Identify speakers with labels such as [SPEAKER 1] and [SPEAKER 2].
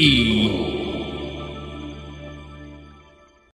[SPEAKER 1] E